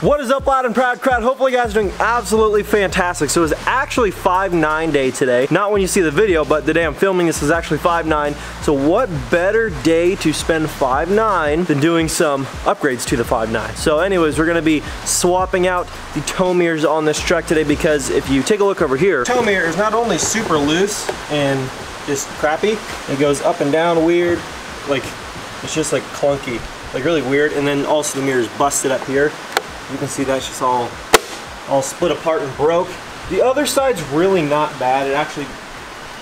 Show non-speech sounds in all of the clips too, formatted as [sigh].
What is up, loud and proud crowd? Hopefully you guys are doing absolutely fantastic. So it was actually 5-9 day today. Not when you see the video, but the day I'm filming this is actually 5-9. So what better day to spend 5-9 than doing some upgrades to the 5-9? So anyways, we're gonna be swapping out the tow mirrors on this truck today because if you take a look over here, tow mirror is not only super loose and just crappy, it goes up and down weird, like it's just like clunky, like really weird. And then also the mirror is busted up here. You can see that's just all, all split apart and broke. The other side's really not bad. It actually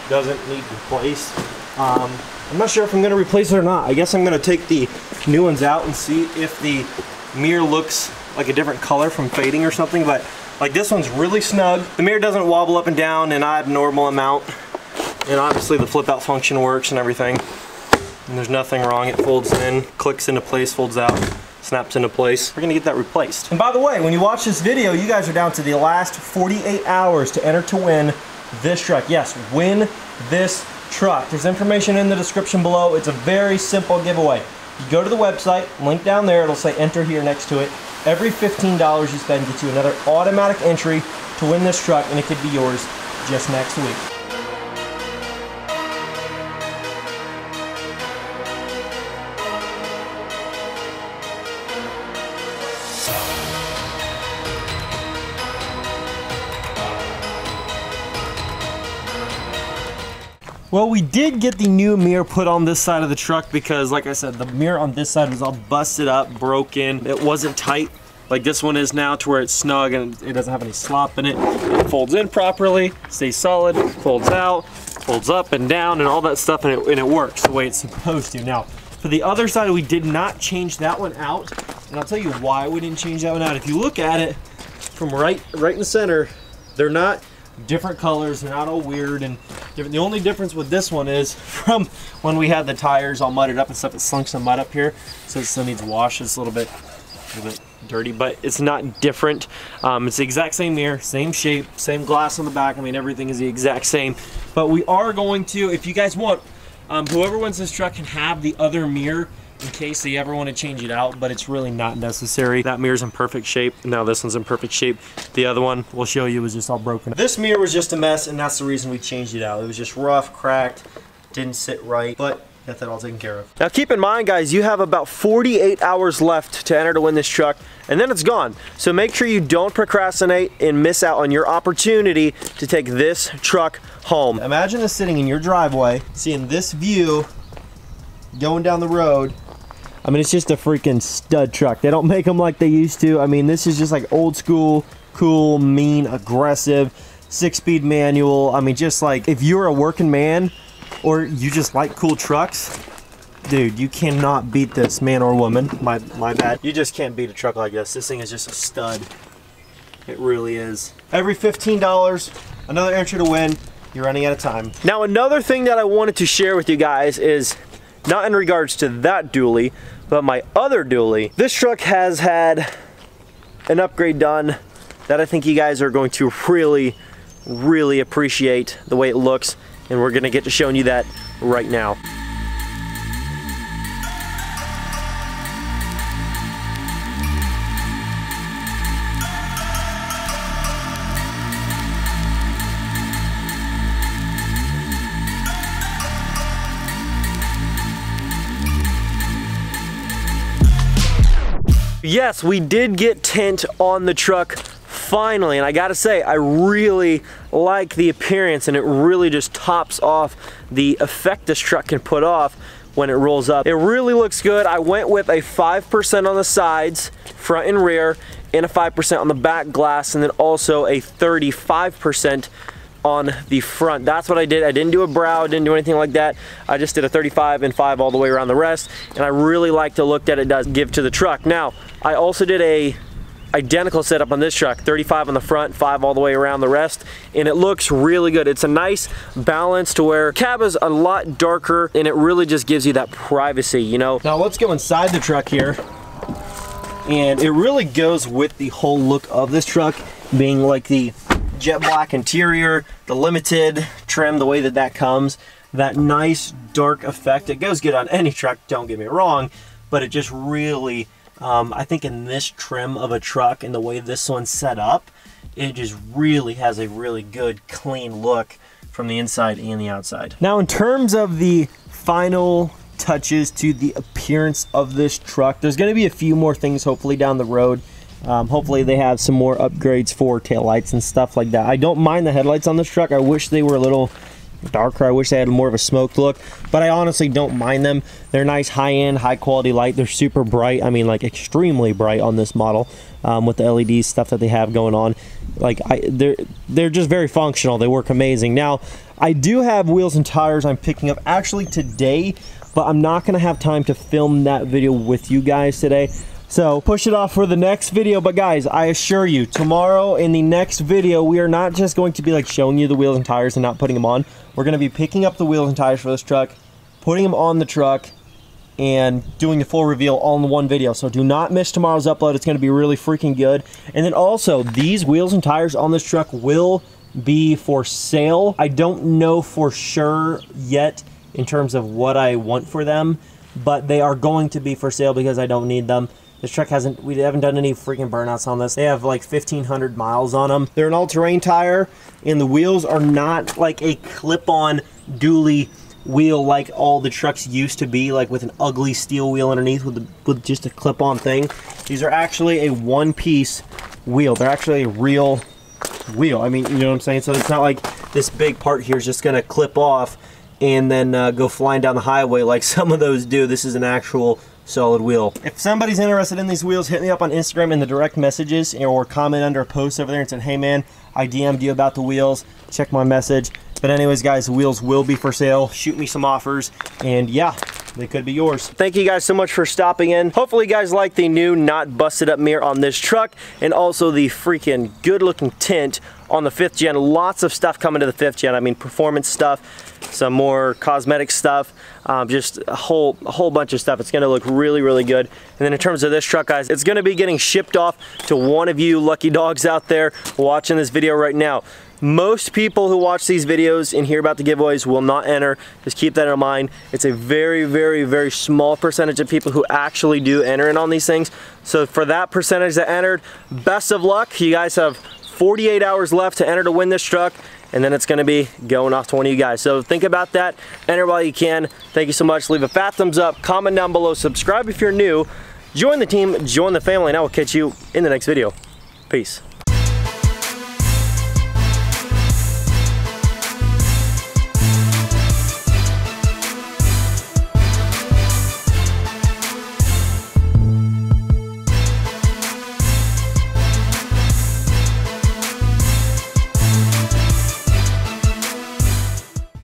doesn't need replaced. Um, I'm not sure if I'm gonna replace it or not. I guess I'm gonna take the new ones out and see if the mirror looks like a different color from fading or something, but like this one's really snug. The mirror doesn't wobble up and down an abnormal amount. And obviously the flip out function works and everything. And there's nothing wrong. It folds in, clicks into place, folds out snaps into place. We're gonna get that replaced. And by the way, when you watch this video, you guys are down to the last 48 hours to enter to win this truck. Yes, win this truck. There's information in the description below. It's a very simple giveaway. You go to the website, link down there, it'll say enter here next to it. Every $15 you spend gets you another automatic entry to win this truck and it could be yours just next week. Well, we did get the new mirror put on this side of the truck because, like I said, the mirror on this side was all busted up, broken. It wasn't tight like this one is now to where it's snug and it doesn't have any slop in it. It folds in properly, stays solid, folds out, folds up and down and all that stuff and it, and it works the way it's supposed to. Now, for the other side, we did not change that one out. And I'll tell you why we didn't change that one out. If you look at it from right, right in the center, they're not different colors, they're not all weird and different. The only difference with this one is [laughs] from when we had the tires all mudded up and stuff, it slunk some mud up here, so it still needs wash. It's a little bit, a little bit dirty, but it's not different. Um, it's the exact same mirror, same shape, same glass on the back. I mean, everything is the exact same. But we are going to, if you guys want, um, whoever wins this truck can have the other mirror in case they ever want to change it out, but it's really not necessary. That mirror's in perfect shape. Now this one's in perfect shape. The other one we'll show you was just all broken. This mirror was just a mess, and that's the reason we changed it out. It was just rough, cracked, didn't sit right, but got that all taken care of. Now keep in mind guys, you have about 48 hours left to enter to win this truck and then it's gone. So make sure you don't procrastinate and miss out on your opportunity to take this truck home. Imagine this sitting in your driveway, seeing this view going down the road I mean, it's just a freaking stud truck. They don't [laughs] make them like they used to. I mean, this is just like old school, cool, mean, aggressive, six-speed manual. I mean, just like if you're a working man or you just like cool trucks, dude, you cannot beat this, man or woman. My, my bad. You just can't beat a truck like this. This thing is just a stud. It really is. Every $15, another entry to win. You're running out of time. Now, another thing that I wanted to share with you guys is not in regards to that dually, but my other dually, this truck has had an upgrade done that I think you guys are going to really, really appreciate the way it looks. And we're gonna get to showing you that right now. Yes, we did get tint on the truck finally, and I gotta say, I really like the appearance and it really just tops off the effect this truck can put off when it rolls up. It really looks good. I went with a 5% on the sides, front and rear, and a 5% on the back glass, and then also a 35% on the front. That's what I did. I didn't do a brow, didn't do anything like that. I just did a 35 and 5 all the way around the rest, and I really like the look that it does give to the truck. Now, I also did a identical setup on this truck 35 on the front 5 all the way around the rest and it looks really good it's a nice balance to where cab is a lot darker and it really just gives you that privacy you know now let's go inside the truck here and it really goes with the whole look of this truck being like the jet black interior, the limited trim, the way that that comes, that nice dark effect. It goes good on any truck, don't get me wrong, but it just really Um, I think in this trim of a truck and the way this one's set up, it just really has a really good clean look from the inside and the outside. Now in terms of the final touches to the appearance of this truck, there's going to be a few more things hopefully down the road. Um, hopefully they have some more upgrades for taillights and stuff like that. I don't mind the headlights on this truck. I wish they were a little darker. I wish they had more of a smoked look, but I honestly don't mind them. They're nice high-end, high-quality light. They're super bright. I mean, like extremely bright on this model um, with the LED stuff that they have going on. Like I, they're they're just very functional. They work amazing. Now, I do have wheels and tires I'm picking up actually today, but I'm not gonna have time to film that video with you guys today. So push it off for the next video. But guys, I assure you, tomorrow in the next video, we are not just going to be like showing you the wheels and tires and not putting them on. We're going to be picking up the wheels and tires for this truck, putting them on the truck, and doing the full reveal all in one video. So do not miss tomorrow's upload. It's going to be really freaking good. And then also, these wheels and tires on this truck will be for sale. I don't know for sure yet in terms of what I want for them, but they are going to be for sale because I don't need them. This truck hasn't, we haven't done any freaking burnouts on this. They have like 1,500 miles on them. They're an all-terrain tire, and the wheels are not like a clip-on dually wheel like all the trucks used to be, like with an ugly steel wheel underneath with, the, with just a clip-on thing. These are actually a one-piece wheel. They're actually a real wheel. I mean, you know what I'm saying? So it's not like this big part here is just going to clip off and then uh, go flying down the highway like [laughs] some of those do. This is an actual solid wheel. If somebody's interested in these wheels, hit me up on Instagram in the direct messages or comment under a post over there and say, hey man, I DM'd you about the wheels. Check my message. But anyways, guys, the wheels will be for sale. Shoot me some offers. And yeah, they could be yours. Thank you guys so much for stopping in. Hopefully you guys like the new not busted up mirror on this truck and also the freaking good looking tint on the fifth gen. Lots of stuff coming to the fifth gen. I mean, performance stuff, some more cosmetic stuff, um, just a whole, a whole bunch of stuff. It's gonna look really, really good. And then in terms of this truck, guys, it's gonna be getting shipped off to one of you lucky dogs out there watching this video right now. Most people who watch these videos and hear about the giveaways will not enter. Just keep that in mind. It's a very, very, very small percentage of people who actually do enter in on these things. So for that percentage that entered, best of luck. You guys have 48 hours left to enter to win this truck and then it's going to be going off to one of you guys. So think about that. Enter while you can. Thank you so much. Leave a fat thumbs up, comment down below, subscribe if you're new, join the team, join the family, and I will catch you in the next video. Peace.